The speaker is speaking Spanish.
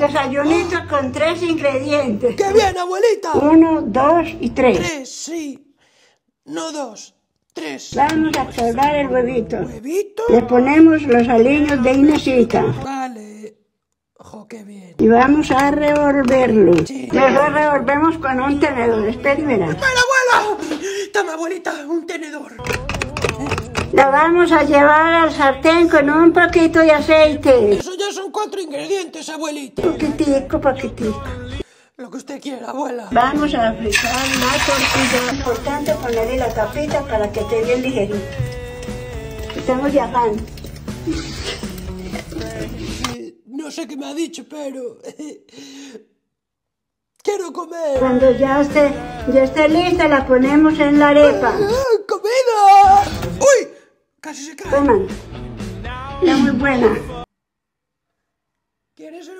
Desayunito con tres ingredientes. ¡Qué bien, abuelita! Uno, dos y tres. Tres, sí. No dos. Tres. Vamos a quebrar el huevito. ¿Huevito? Le ponemos los aliños de Inesita Vale. Jo, qué bien. y vamos a revolverlo. Sí. Lo revolvemos con un tenedor. Espera verá. ¡Espera, abuela! Toma, abuelita, un tenedor. Lo vamos a llevar al sartén con un poquito de aceite. Eso ya son cuatro ingredientes, abuelita. Poquitico, poquitico. Lo que usted quiera, abuela. Vamos a fritar la tortilla. Importante ponerle la tapita para que esté bien ligerito. Estamos ya pan. Eh, No sé qué me ha dicho, pero... Quiero comer. Cuando ya esté, ya esté lista, la ponemos en la arepa. ¡Ah, ¡Comida! ¡Uy! Casi se cae. Coman. Está muy buena. ¿Quieres ser